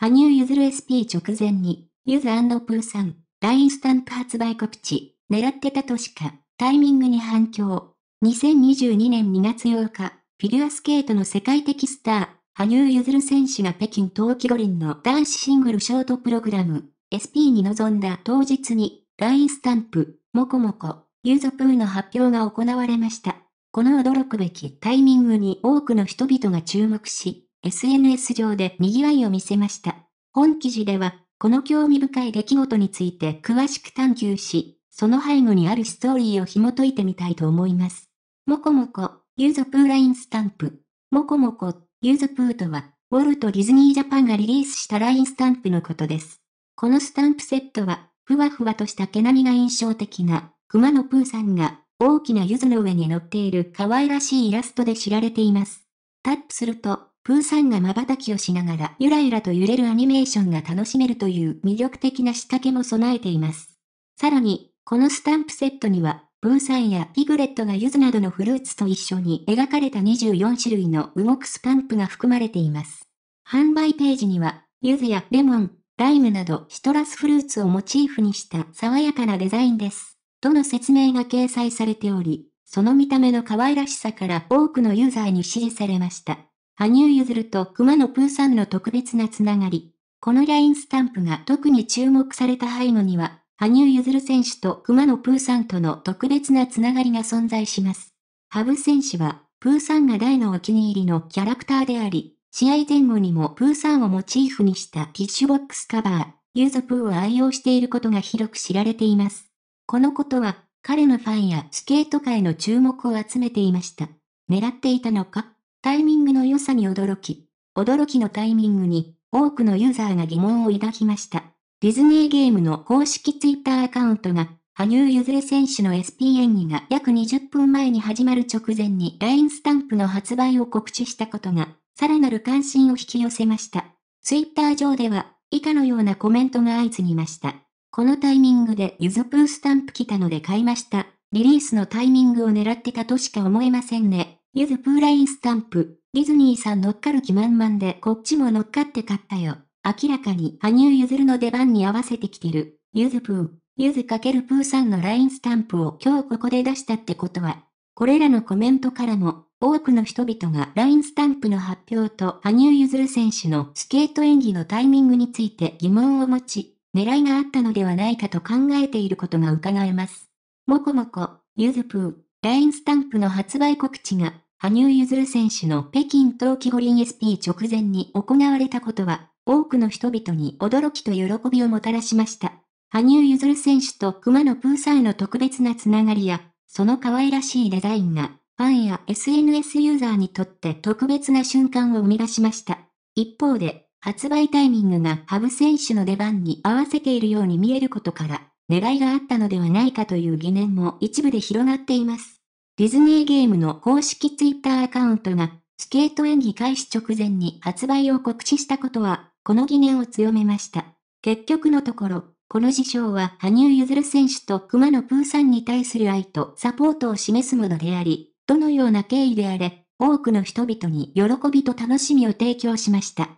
羽生結弦 SP 直前に、ゆずプーさん、LINE スタンプ発売告知、狙ってたとしか、タイミングに反響。2022年2月8日、フィギュアスケートの世界的スター、羽生結弦選手が北京冬季五輪の男子シングルショートプログラム、SP に臨んだ当日に、LINE スタンプ、もこもこ、ユーゾプーの発表が行われました。この驚くべきタイミングに多くの人々が注目し、SNS 上で賑わいを見せました。本記事では、この興味深い出来事について詳しく探求し、その背後にあるストーリーを紐解いてみたいと思います。もこもこ、ゆずプーラインスタンプ。もこもこ、ゆずプーとは、ウォルト・ディズニー・ジャパンがリリースしたラインスタンプのことです。このスタンプセットは、ふわふわとした毛並みが印象的な、くまのプーさんが、大きな柚子の上に乗っている可愛らしいイラストで知られています。タップすると、プーさんが瞬きをしながらゆらゆらと揺れるアニメーションが楽しめるという魅力的な仕掛けも備えています。さらに、このスタンプセットには、プーさんやピグレットが柚子などのフルーツと一緒に描かれた24種類の動くスタンプが含まれています。販売ページには、柚子やレモン、ライムなどシトラスフルーツをモチーフにした爽やかなデザインです。との説明が掲載されており、その見た目の可愛らしさから多くのユーザーに支持されました。羽生結弦と熊野プーさんの特別なつながり。この LINE スタンプが特に注目された背後には、羽生結弦選手と熊野プーさんとの特別なつながりが存在します。羽生選手は、プーさんが大のお気に入りのキャラクターであり、試合前後にもプーさんをモチーフにしたティッシュボックスカバー、ユーザプーを愛用していることが広く知られています。このことは、彼のファンやスケート界の注目を集めていました。狙っていたのか？タイミングの良さに驚き、驚きのタイミングに、多くのユーザーが疑問を抱きました。ディズニーゲームの公式ツイッターアカウントが、羽生結弦選手の SP 演技が約20分前に始まる直前に LINE スタンプの発売を告知したことが、さらなる関心を引き寄せました。ツイッター上では、以下のようなコメントが相次ぎました。このタイミングでゆずプースタンプ来たので買いました。リリースのタイミングを狙ってたとしか思えませんね。ゆずプーラインスタンプ。ディズニーさん乗っかる気満々でこっちも乗っかって買ったよ。明らかに羽生結弦の出番に合わせてきてる。ゆずプー。ゆずかけるプーさんのラインスタンプを今日ここで出したってことは、これらのコメントからも、多くの人々が LINE スタンプの発表と羽生結弦選手のスケート演技のタイミングについて疑問を持ち、狙いがあったのではないかと考えていることが伺えます。もこもこ、ゆずぷー、LINE スタンプの発売告知が、羽生結弦選手の北京冬季五輪 SP 直前に行われたことは、多くの人々に驚きと喜びをもたらしました。羽生結弦選手と熊野プーさんの特別なつながりや、その可愛らしいデザインが、ファンや SNS ユーザーにとって特別な瞬間を生み出しました。一方で、発売タイミングがハブ選手の出番に合わせているように見えることから、狙いがあったのではないかという疑念も一部で広がっています。ディズニーゲームの公式ツイッターアカウントが、スケート演技開始直前に発売を告知したことは、この疑念を強めました。結局のところ、この事象は羽生結弦選手と熊野プーさんに対する愛とサポートを示すものであり、どのような経緯であれ、多くの人々に喜びと楽しみを提供しました。